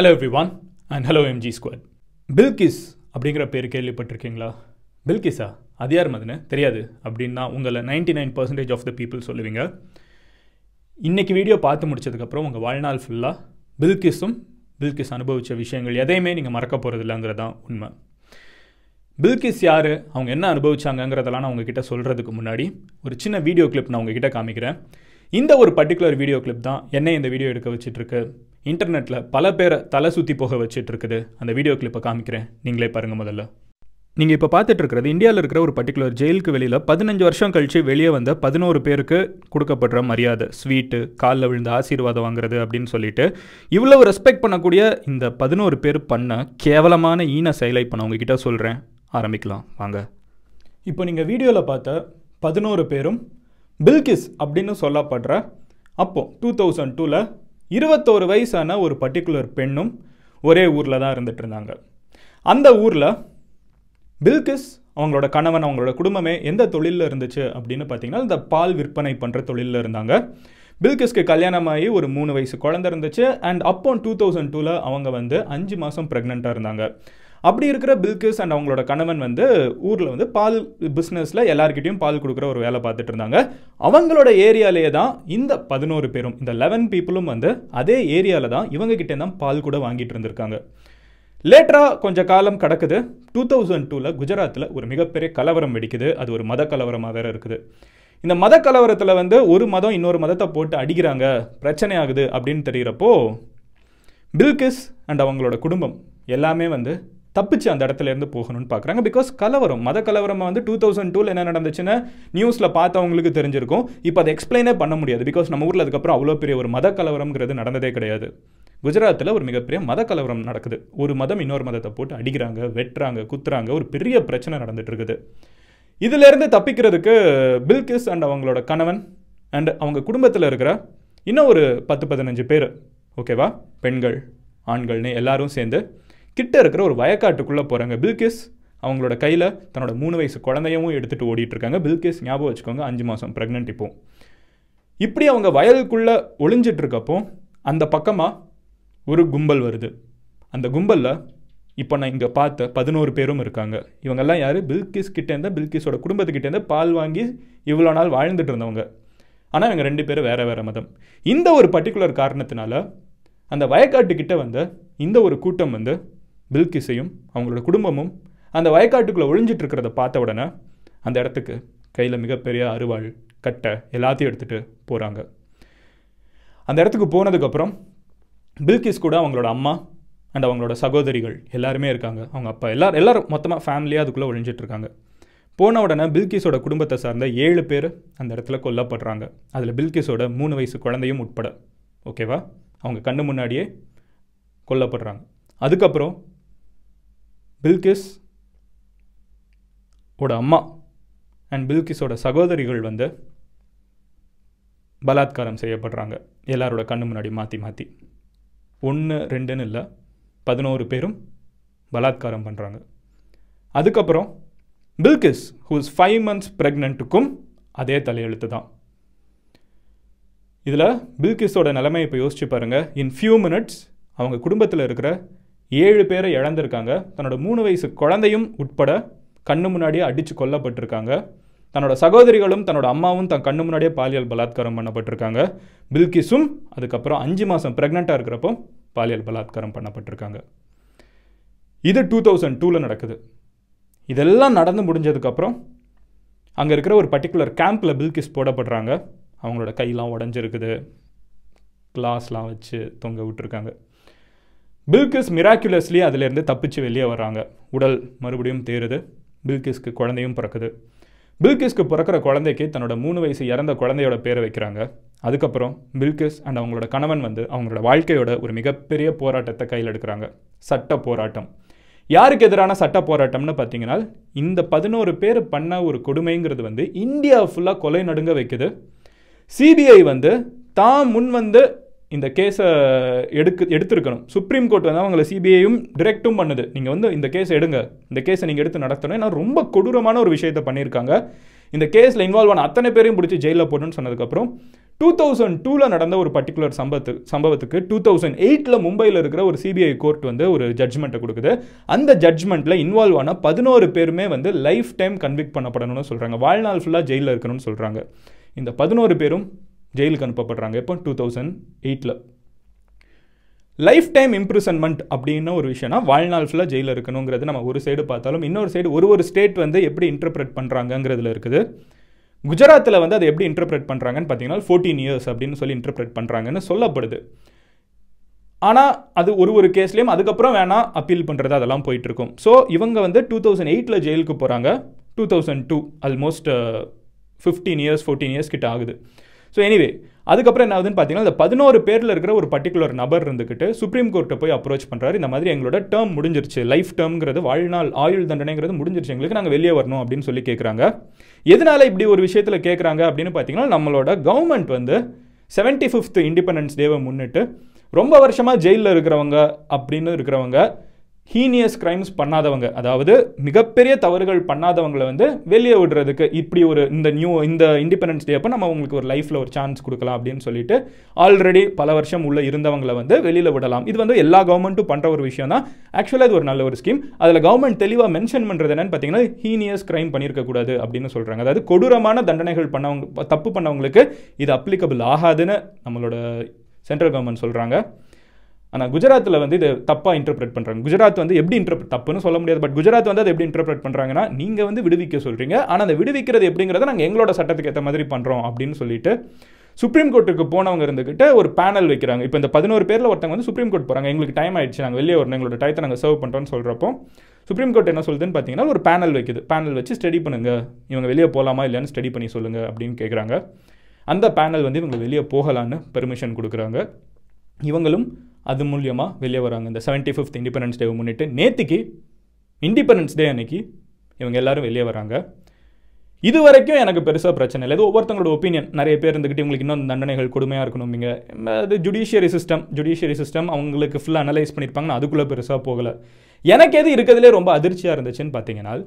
Hello everyone and hello MG squad Bilkis அப்படிங்கிற பேர் கேள்விப்பட்டிருக்கீங்களா? பில்கிஸா அது யார் மதுன்னு? தெரியாது. அப்படின்னா உங்களை ninety nine percentage of the people சொல்லுவீங்க. இன்னைக்கு வீடியோ பார்த்து முடிச்சதுக்கப்புறம் உங்கள் வாழ்நாள் ஃபுல்லாக பில்கிஸும் பில்கிஸ் அனுபவித்த விஷயங்கள் எதையுமே நீங்கள் மறக்க போகிறதில்லங்கிறதான் உண்மை. பில்கிஸ் யார்? அவங்க என்ன அனுபவிச்சாங்கங்கிறதெல்லாம் நான் உங்ககிட்ட சொல்கிறதுக்கு முன்னாடி ஒரு சின்ன வீடியோ கிளிப் நான் உங்ககிட்ட காமிக்கிறேன். இந்த ஒரு பர்டிகுலர் வீடியோ கிளிப் தான் என்னை இந்த வீடியோ எடுக்க வச்சுட்ருக்கு. இன்டர்நெட்டில் பல பேரை தலை சுற்றி போக வச்சுட்டு இருக்குது அந்த வீடியோ கிளிப்பை காமிக்கிறேன். நீங்களே பாருங்கள் முதல்ல. நீங்கள் இப்போ பார்த்துட்டு இருக்கிறது இந்தியாவில் இருக்கிற ஒரு பர்டிகுலர் ஜெயிலுக்கு வெளியில் பதினஞ்சு வருஷம் கழித்து வெளியே வந்த பதினோரு பேருக்கு கொடுக்கப்படுற மரியாதை ஸ்வீட்டு காலில் விழுந்த ஆசீர்வாதம் வாங்குறது அப்படின்னு சொல்லிட்டு இவ்வளவு ரெஸ்பெக்ட் பண்ணக்கூடிய இந்த பதினோரு பேர் பண்ண கேவலமான ஈன செயலை இப்போ நான் உங்ககிட்ட சொல்கிறேன் ஆரம்பிக்கலாம். வாங்க. இப்போ நீங்கள் வீடியோவில் பார்த்த பதினோரு பேரும் பில்கிஸ் அப்படின்னு சொல்லப்படுற அப்போது டூ தௌசண்ட் டூவில் இருபத்தோரு வயசான ஒரு பர்டிகுலர் பெண்ணும் ஒரே ஊரில் தான் இருந்துட்டு இருந்தாங்க. அந்த ஊரில் பில்கிஸ் அவங்களோட கணவன் அவங்களோட குடும்பமே எந்த தொழிலில் இருந்துச்சு அப்படின்னு பார்த்தீங்கன்னா இந்த பால் விற்பனை பண்ணுற தொழிலில் இருந்தாங்க. பில்கிஸ்க்கு கல்யாணமாகி ஒரு மூணு வயசு குழந்த இருந்துச்சு. அண்ட் அப்போ டூ தௌசண்ட் டூவில் அவங்க வந்து அஞ்சு மாதம் ப்ரெக்னெண்ட்டாக இருந்தாங்க. அப்படி இருக்கிற பில்கிஸ் அண்ட் அவங்களோட கணவன் வந்து ஊரில் வந்து பால் பிஸ்னஸில் எல்லாருக்கிட்டையும் பால் கொடுக்குற ஒரு வேலை பார்த்துட்டு இருந்தாங்க. அவங்களோட ஏரியாலேயே தான் இந்த பதினோரு பேரும் இந்த லெவன் பீப்புளும் வந்து அதே ஏரியாவில் தான் இவங்க கிட்டே தான் பால் கூட வாங்கிட்டு இருந்திருக்காங்க. லேட்டராக கொஞ்சம் காலம் கிடக்குது. டூ தௌசண்ட் டூவில் குஜராத்தில் ஒரு மிகப்பெரிய கலவரம் வெடிக்குது. அது ஒரு மத கலவரமாக வேற இருக்குது. இந்த மத கலவரத்தில் வந்து ஒரு மதம் இன்னொரு மதத்தை போட்டு அடிக்கிறாங்க. பிரச்சனை ஆகுது அப்படின்னு தெரிகிறப்போ பில்கிஸ் அண்ட் அவங்களோட குடும்பம் எல்லாமே வந்து தப்பிச்சு அந்த இடத்துல இருந்து போகணும்னு பார்க்குறாங்க. பிகாஸ் கலவரம் மத கலவரம் வந்து டூ தௌசண்ட் டூவில் என்ன நடந்துச்சுன்னு நியூஸில் பார்த்தவங்களுக்கு தெரிஞ்சிருக்கும். இப்போ அதை எக்ஸ்பிளைனே பண்ண முடியாது. பிகாஸ் நம்ம ஊரில் அதுக்கப்புறம் அவ்வளோ பெரிய ஒரு மத கலவரம்ங்கிறது நடந்ததே கிடையாது. குஜராத்தில் ஒரு மிகப்பெரிய மத கலவரம் நடக்குது. ஒரு மதம் இன்னொரு மதத்தை போட்டு அடிக்கிறாங்க வெட்டுறாங்க குத்துறாங்க. ஒரு பெரிய பிரச்சனை நடந்துட்டு இருக்குது இதிலேருந்து தப்பிக்கிறதுக்கு பில்கிஸ் அண்ட் அவங்களோட கணவன் அண்ட் அவங்க குடும்பத்தில் இருக்கிற இன்னும் ஒரு பத்து பதினஞ்சு பேர். ஓகேவா பெண்கள் ஆண்கள்னு எல்லாரும் சேர்ந்து கிட்ட இருக்கிற ஒரு வயக்காட்டுக்குள்ளே போகிறாங்க பில்கிஸ் அவங்களோட கையில் தன்னோட மூணு வயசு குழந்தையவும் எடுத்துகிட்டு ஓடிட்டுருக்காங்க பில்கேஸ் ஞாபகம் வச்சுக்கோங்க அஞ்சு மாதம் ப்ரெக்னென்ட் இப்போ. இப்படி அவங்க வயலுக்குள்ளே ஒளிஞ்சிட்ருக்கப்போ அந்த பக்கமாக ஒரு கும்பல் வருது. அந்த கும்பலில் இப்போ நான் இங்கே பார்த்த பதினோரு பேரும் இருக்காங்க. இவங்கெல்லாம் யார்? பில்கிஸ் கிட்டேருந்து பில்கிஸோட குடும்பத்துக்கிட்டேருந்து பால் வாங்கி இவ்வளோ நாள் வாழ்ந்துட்டு இருந்தவங்க. ஆனால் இவங்க ரெண்டு பேரும் வேறு வேறு மதம். இந்த ஒரு பர்டிகுலர் காரணத்தினால அந்த வயக்காட்டுக்கிட்ட வந்த இந்த ஒரு கூட்டம் வந்து பில்கிஸையும் அவங்களோட குடும்பமும் அந்த வயக்காட்டுக்குள்ளே ஒழிஞ்சிட்டு இருக்கிறத பார்த்த உடனே அந்த இடத்துக்கு கையில் மிகப்பெரிய அருவாள் கட்டை எல்லாத்தையும் எடுத்துகிட்டு போகிறாங்க அந்த இடத்துக்கு போனதுக்கப்புறம் பில்கிஸ் கூட அவங்களோட அம்மா அண்ட் அவங்களோட சகோதரிகள் எல்லாருமே இருக்காங்க. அவங்க அப்பா எல்லாரும் எல்லாரும் மொத்தமாக ஃபேமிலியாக அதுக்குள்ளே ஒழிஞ்சிட்டு இருக்காங்க. போன உடனே பில்கிஸோட குடும்பத்தை சார்ந்த ஏழு பேர் அந்த இடத்துல கொல்லப்படுறாங்க. அதில் பில்கிஸோட மூணு வயசு குழந்தையும் உட்பட. ஓகேவா அவங்க கண்ணு முன்னாடியே கொல்லப்படுறாங்க. அதுக்கப்புறம் பில்கிஸ் ஓட அம்மா அண்ட் பில்கிஸோட சகோதரிகள் வந்து பலாத்காரம் செய்யப்படுறாங்க. எல்லாரோட கண்ணு முன்னாடி மாற்றி மாற்றி ஒன்று ரெண்டுன்னு இல்லை. பதினோரு பேரும் பலாத்காரம் பண்ணுறாங்க அதுக்கப்புறம் பில்கிஸ் ஹூஸ் ஃபைவ் மந்த்ஸ் ப்ரெக்னென்ட்டுக்கும் அதே தலையெழுத்து தான். இதில் பில்கிஸோட நிலைமையை இப்போ யோசிச்சு பாருங்கள் இன் ஃபியூ மினிட்ஸ் அவங்க குடும்பத்தில் இருக்கிற ஏழு பேரை இழந்திருக்காங்க. தன்னோட மூணு வயசு குழந்தையும் உட்பட கண்ணு முன்னாடியே அடித்து கொல்லப்பட்டிருக்காங்க. தன்னோட சகோதரிகளும் தன்னோட அம்மாவும் தன் கண்ணு முன்னாடியே பாலியல் பலாத்காரம் பண்ணப்பட்டிருக்காங்க. பில்கிஸும் அதுக்கப்புறம் அஞ்சு மாதம் ப்ரெக்னெண்ட்டாக இருக்கிறப்போ பாலியல் பலாத்காரம் பண்ணப்பட்டிருக்காங்க. இது டூ தௌசண்ட் டூவில் நடக்குது. இதெல்லாம் நடந்து முடிஞ்சதுக்கப்புறம் அங்கே இருக்கிற ஒரு பர்டிகுலர் கேம்பில் பில்கிஸ் போடப்படுறாங்க. அவங்களோட கையெல்லாம் உடஞ்சிருக்குது. கிளாஸ்லாம் வச்சு தொங்க விட்டுருக்காங்க. பில்கிஸ் மிராக்குலஸ்லி அதிலேருந்து தப்பிச்சு வெளியே வராங்க உடல் மறுபடியும் தேருது பில்கிஸ்க்கு குழந்தையும் பிறக்குது. பில்கிஸ்க்கு பிறக்கிற குழந்தைக்கு தன்னோட மூணு வயசு இறந்த குழந்தையோட பேரை வைக்கிறாங்க. அதுக்கப்புறம் பில்கிஸ் அண்ட் அவங்களோட கணவன் வந்து அவங்களோட வாழ்க்கையோட ஒரு மிகப்பெரிய போராட்டத்தை கையில் எடுக்கிறாங்க. சட்ட போராட்டம். யாருக்கு எதிரான சட்ட போராட்டம்னு பார்த்தீங்கன்னா இந்த பதினோரு பேர் பண்ண ஒரு கொடுமைங்கிறது வந்து இந்தியா ஃபுல்லாக கொலை நடுங்க வைக்குது. சிபிஐ வந்து தான் முன் வந்து இந்த கேஸை எடுக்கு எடுத்திருக்கணும். சுப்ரீம் கோர்ட் வந்து அவங்களை சிபிஐயும் டிரெக்டும் பண்ணுது. நீங்கள் வந்து இந்த கேஸை எடுங்க. இந்த கேஸை நீங்கள் எடுத்து நடத்தணும். ஏன்னா ரொம்ப கொடூரமான ஒரு விஷயத்தை பண்ணியிருக்காங்க. இந்த கேஸில் இன்வால்வ் ஆன அத்தனை பேரையும் பிடிச்சி ஜெயிலில் போட்டுன்னு சொன்னதுக்கப்புறம் டூ தௌசண்ட் டூவில் நடந்த ஒரு பர்டிகுலர் சம்பவத்து சம்பவத்துக்கு டூ தௌசண்ட் எயிட்டில் மும்பையில் இருக்கிற ஒரு சிபிஐ கோர்ட் வந்து ஒரு ஜட்ஜ்மெண்ட்டை கொடுக்குது. அந்த ஜட்ஜ்மெண்ட்டில் இன்வால்வ் ஆன பதினோரு பேருமே வந்து லைஃப் டைம் கன்விக்ட் பண்ணப்படணும்னு சொல்கிறாங்க வாழ்நாள் ஃபுல்லாக ஜெயிலில் இருக்கணும்னு சொல்கிறாங்க இந்த பதினோரு பேரும் ஜெயிலுக்கு அனுப்பப்படுறாங்க. இப்போ டூ தௌசண்ட் எயிட்டில் லைஃப் டைம் இம்ப்ரிசன்மெண்ட் அப்படின்னு ஒரு விஷயம்னா வாழ்நாள் ஃபுல்லாக ஜெயிலில் இருக்கணுங்கிறது நம்ம ஒரு சைடு பார்த்தாலும் இன்னொரு சைடு ஒரு ஒரு ஸ்டேட் வந்து எப்படி இன்டர்பிரட் பண்ணுறாங்கங்கிறதுல இருக்குது. குஜராத்தில் வந்து அதை எப்படி இன்டர்பிரட் பண்ணுறாங்கன்னு பார்த்தீங்கன்னா ஃபோர்டீன் இயர்ஸ் அப்படின்னு சொல்லி இன்டர்பிரட் பண்ணுறாங்கன்னு சொல்லப்படுது. ஆனால் அது ஒரு ஒரு கேஸ்லேயும் அதுக்கப்புறம் வேணால் அப்பீல் பண்ணுறது அதெல்லாம் போயிட்டுருக்கும். ஸோ இவங்க வந்து டூ தௌசண்ட் எயிட்டில் ஜெயிலுக்கு போகிறாங்க two thousand to almost fifteen years fourteen years கிட்ட ஆகுது. ஸோ எனிவே அதுக்கப்புறம் என்ன ஆகுதுன்னு பார்த்தீங்கன்னா இந்த பதினோரு பேரில் இருக்கிற ஒரு பர்டிகுலர் நபர் இருந்துக்கிட்டு சுப்ரீம் கோர்ட்டை போய் அப்ரோச் பண்ணுறாரு இந்த மாதிரி எங்களோட டேர்ம் முடிஞ்சிருச்சு. லைஃப் டேர்ம்ங்கிறது வாழ்நாள் ஆயுள் தண்டனைங்கிறது முடிஞ்சிருச்சு. எங்களுக்கு நாங்கள் வெளியே வரணும் அப்படின்னு சொல்லி கேட்குறாங்க எதனால இப்படி ஒரு விஷயத்தில் கேட்குறாங்க அப்படின்னு பார்த்தீங்கன்னா நம்மளோட கவர்மெண்ட் வந்து செவன்டி ஃபிஃப்த் இண்டிபெண்டன்ஸ் டேவை முன்னிட்டு ரொம்ப வருஷமாக ஜெயிலில் இருக்கிறவங்க அப்படின்னு இருக்கிறவங்க ஹீனியஸ் கிரைம்ஸ் பண்ணாதவங்க அதாவது மிகப்பெரிய தவறுகள் பண்ணாதவங்களை வந்து வெளியே விடுறதுக்கு இப்படி ஒரு இந்த நியூ இந்த இண்டிபெண்டன்ஸ் டே அப்போ நம்ம உங்களுக்கு ஒரு லைஃப்பில் ஒரு சான்ஸ் கொடுக்கலாம் அப்படின்னு சொல்லிட்டு ஆல்ரெடி பல வருஷம் உள்ள இருந்தவங்களை வந்து வெளியில் விடலாம். இது வந்து எல்லா கவர்மெண்ட்டும் பண்ணுற ஒரு விஷயம் தான். ஆக்சுவலாக இது ஒரு நல்ல ஒரு ஸ்கீம் அதில் கவர்மெண்ட் தெளிவாக மென்ஷன் பண்ணுறது என்னன்னு பார்த்தீங்கன்னா ஹீனியஸ் கிரைம் பண்ணியிருக்கக்கூடாது அப்படின்னு சொல்கிறாங்க அதாவது கொடூரமான தண்டனைகள் பண்ணவங்க தப்பு பண்ணவங்களுக்கு இது அப்ளிகபிள் ஆகாதுன்னு நம்மளோட சென்ட்ரல் கவர்மெண்ட் சொல்கிறாங்க ஆனால் குஜராத்தில் வந்து இது தப்பாக இன்டர்பிரட் பண்ணுறாங்க குஜராத் வந்து எப்படி இன்டர்பிரட் தப்புன்னு சொல்ல முடியாது. பட் குஜராத் வந்து அதை எப்படி இன்டர்பிரட் பண்ணுறாங்கன்னா நீங்கள் வந்து விடுவிக்க சொல்கிறீங்க ஆனால் அந்த விடுவிக்கிறது எப்படிங்கிறத நாங்கள் எங்களோட சட்டத்துக்கு ஏற்ற மாதிரி பண்ணுறோம் அப்படின்னு சொல்லிட்டு சுப்ரீம் கோர்ட்டுக்கு போனவங்க இருந்துக்கிட்ட ஒரு பேனல் வைக்கிறாங்க. இப்போ இந்த பதினோரு பேரில் ஒருத்தவங்க வந்து சுப்ரீம் கோர்ட் போகிறாங்க எங்களுக்கு டைம் ஆயிடுச்சு. நாங்கள் வெளியே வரணும். எங்களோட டயத்தை நாங்கள் சர்வ் பண்ணுறோன்னு சொல்கிறப்போ சுப்ரீம் கோர்ட் என்ன சொல்லுதுன்னு பார்த்தீங்கன்னா ஒரு பேனல் வைக்குது. பேனல் வச்சு ஸ்டடி பண்ணுங்க. இவங்க வெளியே போகலாமா இல்லையான்னு ஸ்டடி பண்ணி சொல்லுங்கள் அப்படின்னு கேட்குறாங்க அந்த பேனல் வந்து இவங்க வெளியே போகலான்னு பெர்மிஷன் கொடுக்குறாங்க. இவங்களும் அது மூலியமாக வெளியே வராங்க. இந்த செவன்ட்டி ஃபிஃப்த் இண்டிபெண்டன்ஸ் டே முன்னிட்டு நேற்றுக்கு இண்டிபெண்டன்ஸ் டே அன்னைக்கு இவங்க எல்லாரும் வெளியே வராங்க. இது வரைக்கும் எனக்கு பெருசாக பிரச்சனை இல்லை. இது ஒவ்வொருத்தங்களோட ஒப்பீனியன் நிறைய பேர் இருந்துக்கிட்டு உங்களுக்கு இன்னும் தண்டனைகள் கொடுமையாக இருக்கணும். நீங்கள் அது ஜுடிஷியரி சிஸ்டம் ஜுடிஷியரி சிஸ்டம் அவங்களுக்கு ஃபுல்லாக அனலைஸ் பண்ணியிருப்பாங்கன்னா அதுக்குள்ளே பெருசாக போகலை. எனக்கு எது இருக்கிறதுலே ரொம்ப அதிர்ச்சியாக இருந்துச்சுன்னு பார்த்தீங்கன்னா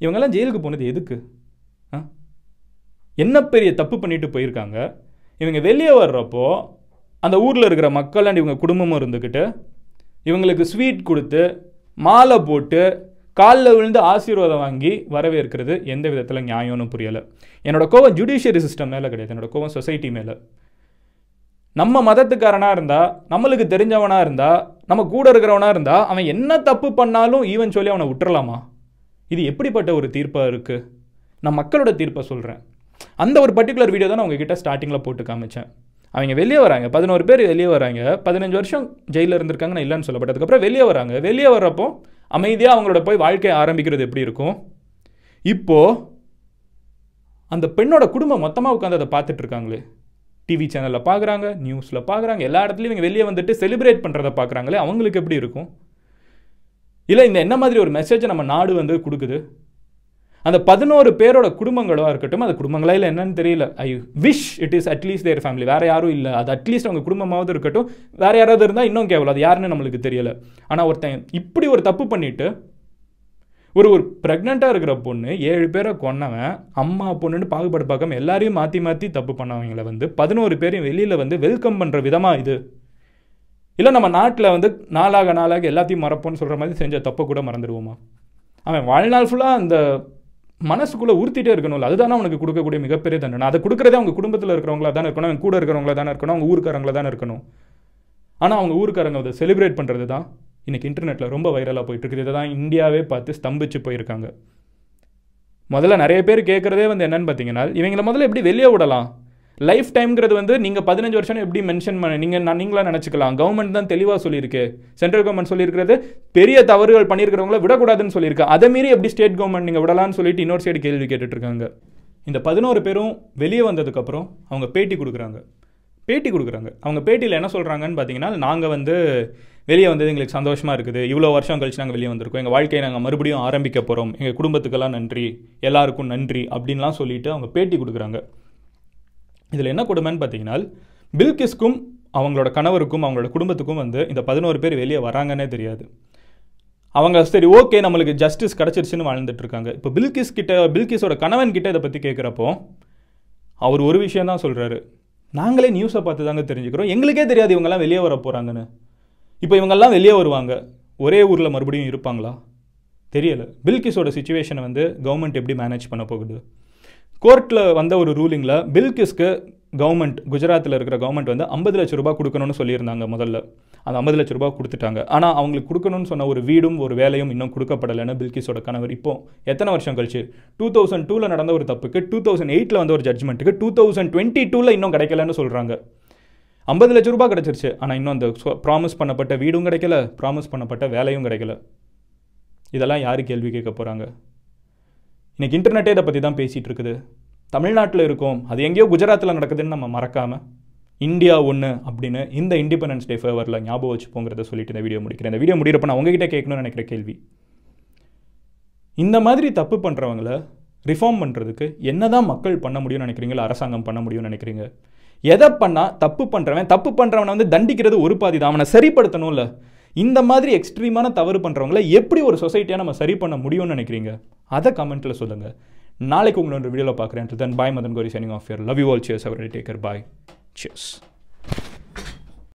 இவங்கெல்லாம் ஜெயிலுக்கு போனது எதுக்கு? ஆ? என்ன பெரிய தப்பு பண்ணிட்டு போயிருக்காங்க? இவங்க வெளியே வர்றப்போ அந்த ஊரில் இருக்கிற மக்கள் அண்ட் இவங்க குடும்பமும் இருந்துக்கிட்டு இவங்களுக்கு ஸ்வீட் கொடுத்து மாலை போட்டு காலில் விழுந்து ஆசீர்வாதம் வாங்கி வரவேற்கிறது எந்த விதத்தில் நியாயம்னு புரியலை. என்னோடய கோவம் ஜுடிஷியரி சிஸ்டம் மேலே கிடையாது. என்னோட கோவம் சொசைட்டி மேலே. நம்ம மதத்துக்காரனாக இருந்தால் நம்மளுக்கு தெரிஞ்சவனாக இருந்தால் நம்ம கூட இருக்கிறவனாக இருந்தால் அவன் என்ன தப்பு பண்ணாலும் ஈவன் சொல்லி அவனை விட்டுறலாமா? இது எப்படிப்பட்ட ஒரு தீர்ப்பாக இருக்குது நான் மக்களோட தீர்ப்பை சொல்கிறேன் அந்த ஒரு பர்டிகுலர் வீடியோ தான் நான் உங்ககிட்ட ஸ்டார்டிங்கில் போட்டு காமிச்சேன். அவங்க வெளியே வராங்க. பதினோரு பேர் வெளியே வராங்க. பதினஞ்சு வருஷம் ஜெயிலில் இருந்திருக்காங்க நான் இல்லைன்னு சொல்லப்பட்ட அதுக்கப்புறம் வெளியே வராங்க. வெளியே வர்றப்போ அமைதியாக அவங்களோட போய் வாழ்க்கையை ஆரம்பிக்கிறது எப்படி இருக்கும்? இப்போது அந்த பெண்ணோட குடும்பம் மொத்தமாக உட்காந்து அதை பார்த்துட்டு இருக்காங்களே. டிவி சேனலில் பார்க்குறாங்க நியூஸில் பார்க்குறாங்க எல்லா இடத்துலையும் இவங்க வெளியே வந்துட்டு செலிப்ரேட் பண்ணுறத பார்க்குறாங்களே அவங்களுக்கு எப்படி இருக்கும்? இல்லை இந்த என்ன மாதிரி ஒரு மெசேஜை நம்ம நாடு வந்து கொடுக்குது? அந்த பதினோரு பேரோட குடும்பங்களாக இருக்கட்டும் அந்த குடும்பங்களா இல்லை என்னன்னு தெரியல. I wish it is at least there family வேறு யாரும் இல்லை. அது அட்லீஸ்ட் அவங்க குடும்பமாவது இருக்கட்டும் வேறு யாராவது இருந்தால் இன்னும் கேவலம். அது யாருன்னு நம்மளுக்கு தெரியல. ஆனால் ஒருத்தன் இப்படி ஒரு தப்பு பண்ணிட்டு ஒரு ஒரு ப்ரெக்னெண்ட்டாக இருக்கிற பொண்ணு ஏழு பேரை கொன்னவன் அம்மா பொண்ணுன்னு பாகுபாடு பார்க்காம எல்லாரையும் மாற்றி மாற்றி தப்பு பண்ணவங்களை வந்து பதினோரு பேரையும் வெளியில் வந்து வெல்கம் பண்ணுற விதமாக இது. இல்லை நம்ம நாட்டில் வந்து நாளாக நாளாக எல்லாத்தையும் மறப்போன்னு சொல்கிற மாதிரி செஞ்ச தப்பை கூட மறந்துடுவோமா? அவன் வாழ்நாள் ஃபுல்லாக அந்த மனசுக்குள்ளே உறுத்திட்டே இருக்கணும்ல. அதுதானே அவனுக்கு கொடுக்கக்கூடிய மிகப்பெரிய தண்டனை. அதை கொடுக்குறதே அவங்க குடும்பத்தில் இருக்கிறவங்களா தானே இருக்கணும். அவங்க கூட இருக்கிறவங்களா தானே இருக்கணும். அவங்க ஊருக்காரங்களா தானே இருக்கணும். ஆனால் அவங்க ஊருக்காரங்க அதை செலிப்ரேட் பண்ணுறது தான் இன்றைக்கி இன்டர்நெட்டில் ரொம்ப வைரலாக போயிட்டு இருக்குது இதை தான் இந்தியாவே பார்த்து ஸ்தம்பிச்சு போயிருக்காங்க. முதல்ல நிறைய பேர் கேட்குறதே வந்து என்னென்னு பார்த்தீங்கன்னா இவங்களை முதல்ல எப்படி வெளியே விடலாம்? லைஃப் டைம்ங்கிறது வந்து நீங்கள் பதினஞ்சு வருஷம் எப்படி மென்ஷன் பண்ண நீங்கள் நான் நீங்களாக நினச்சிக்கலாம். கவர்மெண்ட் தான் தெளிவாக சொல்லியிருக்கு. சென்ட்ரல் கவர்மெண்ட் சொல்லியிருக்கிறது பெரிய தவறுகள் பண்ணியிருக்கிறவங்கள விடக்கூடாதுன்னு சொல்லியிருக்கு. அதை மீறி எப்படி ஸ்டேட் கவர்மெண்ட் நீங்கள் விடலான்னு சொல்லிட்டு இன்னொரு சைடு கேள்வி கேட்டுட்டு இருக்காங்க இந்த பதினோரு பேரும் வெளியே வந்ததுக்கப்புறம் அவங்க பேட்டி கொடுக்குறாங்க. பேட்டி கொடுக்குறாங்க. அவங்க பேட்டியில் என்ன சொல்கிறாங்கன்னு பார்த்தீங்கன்னா நாங்கள் வந்து வெளியே வந்தது எங்களுக்கு சந்தோஷமாக இருக்குது. இவ்வளோ வருஷம் கழிச்சு நாங்கள் வெளியே வந்திருக்கோம். எங்கள் வாழ்க்கையை நாங்கள் மறுபடியும் ஆரம்பிக்க போகிறோம் எங்கள் குடும்பத்துக்கெல்லாம் நன்றி. எல்லாருக்கும் நன்றி அப்படின்லாம் சொல்லிட்டு அவங்க பேட்டி கொடுக்குறாங்க. இதில் என்ன கொடுமைன்னு பார்த்தீங்கன்னா பில்கிஸ்க்கும் அவங்களோட கணவருக்கும் அவங்களோட குடும்பத்துக்கும் வந்து இந்த பதினோரு பேர் வெளியே வராங்கன்னே தெரியாது. அவங்க சரி ஓகே நம்மளுக்கு ஜஸ்டிஸ் கிடச்சிருச்சுன்னு வாழ்ந்துட்டு இருக்காங்க இப்போ பில்கிஸ் கிட்ட பில்கிஸோட கணவன் கிட்ட இதை பற்றி கேட்குறப்போ அவர் ஒரு விஷயம் தான் சொல்கிறாரு நாங்களே நியூஸை பார்த்து தாங்க தெரிஞ்சுக்கிறோம். எங்களுக்கே தெரியாது இவங்கெல்லாம் வெளியே வர போகிறாங்கன்னு இப்போ இவங்கெல்லாம் வெளியே வருவாங்க. ஒரே ஊரில் மறுபடியும் இருப்பாங்களா? தெரியலை. பில்கிஸோட சுச்சுவேஷனை வந்து கவர்மெண்ட் எப்படி மேனேஜ் பண்ண போகுது? கோர்ட்டில் வந்த ஒரு ரூலிங்கில் பில்கிஸ்க்கு கவர்மெண்ட் குஜராத்தில் இருக்கிற கவர்மெண்ட் வந்து ஐம்பது லட்ச ரூபாய் கொடுக்கணும்னு சொல்லியிருந்தாங்க முதல்ல. அந்த ஐம்பது லட்ச ரூபாய் கொடுத்துட்டாங்க. ஆனால் அவங்களுக்கு கொடுக்கணும்னு சொன்ன ஒரு வீடும் ஒரு வேலையும் இன்னும் கொடுக்கப்படலைன்னு பில்கிஸோட கணவர் இப்போ எத்தனை வருஷம் கழிச்சு? டூ தௌசண்ட் டூவில் நடந்த ஒரு தப்புக்கு டூ தௌசண்ட் எயிட்டில் வந்த ஒரு ஜட்ஜ்மெண்ட்டுக்கு டூ தௌசண்ட் டுவெண்ட்டி டூவில் இன்னும் கிடைக்கலன்னு சொல்கிறாங்க ஐம்பது லட்ச ரூபாய் கிடச்சிருச்சு. ஆனால் இன்னும் அந்த ப்ராமிஸ் பண்ணப்பட்ட வீடும் கிடைக்கல ப்ராமிஸ் பண்ணப்பட்ட வேலையும் கிடைக்கல. இதெல்லாம் யார் கேள்வி கேட்க போகிறாங்க இன்னைக்கு இன்டர்நெட்டே இதை பற்றி தான் பேசிகிட்டு இருக்குது தமிழ்நாட்டில் இருக்கோம் அது எங்கேயோ குஜராத்தில் நடக்குதுன்னு நம்ம மறக்காமல் இந்தியா ஒன்று அப்படின்னு இந்த இண்டிபெண்டன்ஸ் டே ஃபேவரில் ஞாபகம் வச்சுப்போங்கிறத சொல்லிட்டு இந்த வீடியோ முடிக்கிறேன். இந்த வீடியோ முடிகிறப்ப நான் உங்ககிட்ட கேட்கணும்னு நினைக்கிற கேள்வி. இந்த மாதிரி தப்பு பண்ணுறவங்கள ரிஃபார்ம் பண்ணுறதுக்கு என்னதான் மக்கள் பண்ண முடியும்னு நினைக்கிறீங்களா அரசாங்கம் பண்ண முடியும்னு நினைக்கிறீங்க? எதை பண்ணால் தப்பு பண்ணுறவன் தப்பு பண்ணுறவனை வந்து தண்டிக்கிறது ஒரு பாதி தான் அவனை சரிப்படுத்தணும்ல. இந்த மாதிரி எக்ஸ்ட்ரீமான தவறு பண்ணுறவங்கள எப்படி ஒரு சொசைட்டியாக நம்ம சரி பண்ண முடியும்னு நினைக்கிறீங்க? அதை கமெண்ட்டில் சொல்லுங்கள் நாளைக்கு உங்களோட வீடியோவில் பார்க்குறேன். Then bye Madan Gowri signing off your love you all cheers our take care bye cheers